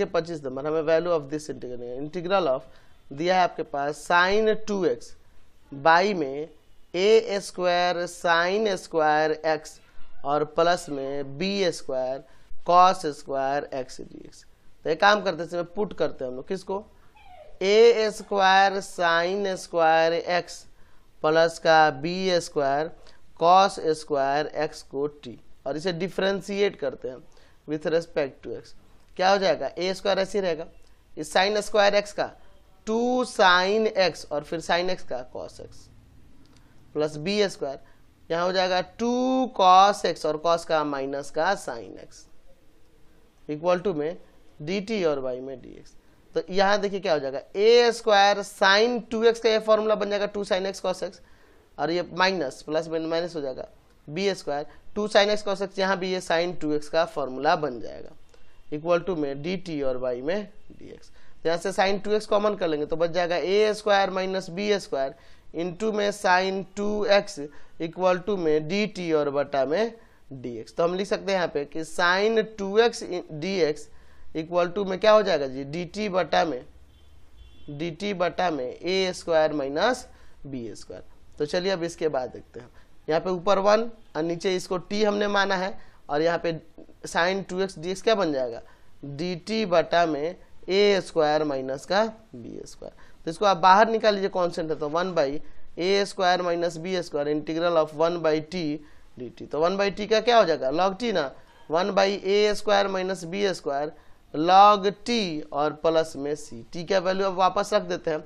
के पच्चीस नंबर हमें value of this integral integral of दिया है आपके पास साइन टू एक्स बाई में a square sine square x और प्लस में b square cos square x d x तो एक काम करते हैं पुट करते हैं हम लोग। किसको? A square sine square x plus का b square cos square x को टी और इसे डिफ्रेंशिएट करते हैं विथ रेस्पेक्ट टू एक्स क्या हो जाएगा? ए स्क्वायर ऐसे रहेगा। इस साइन स्क्वायर एक्स का टू साइन एक्स और फिर साइन एक्स का cos x plus b square यहाँ हो जाएगा टू कॉस एक्स और कॉस का माइनस का साइन एक्स इक्वल टू में डी टी और वाई में डी एक्स तो यहाँ देखिए क्या हो जाएगा? A square sine two x का ये फॉर्मूला बन जाएगा two sine x cos x और ये माइनस प्लस माइनस हो जाएगा। B square two sine x cos x यहाँ भी ये साइन टू एक्स का फॉर्मूला बन जाएगा। इक्वल टू में डी टी और वाई में डी एक्स। तो यहाँ से साइन टू एक्स कॉमन कर लेंगे तो बच जाएगा a square minus b square into में sine two x equal to में डी टी और बटा में डी एक्स। तो हम लिख सकते हैं यहाँ पे कि sine two x d x equal to में क्या हो जाएगा जी? डी टी बटा में, डी टी बटा में a square minus b square. तो चलिए अब इसके बाद देखते हैं। यहाँ पे ऊपर वन और नीचे इसको टी हमने माना है। और यहाँ पे साइन टू एक्स डी क्या बन जाएगा? डी टी बटा में ए स्क्वायर माइनस का बी स्क्वायर। तो इसको आप बाहर निकाल लीजिए कॉन्सेंट है तो one by a square minus b square integral of one by t d t. तो वन बाई टी का क्या हो जाएगा? लॉग टी ना। One by a square minus b square log t और प्लस में सी। टी का value अब वापस रख देते हैं।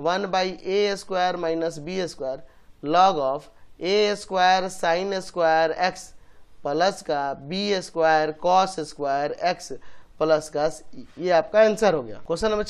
One by a square minus b square log of a square sine square x plus का, b square, cos square, x plus का, ये आपका आंसर हो गया। Question number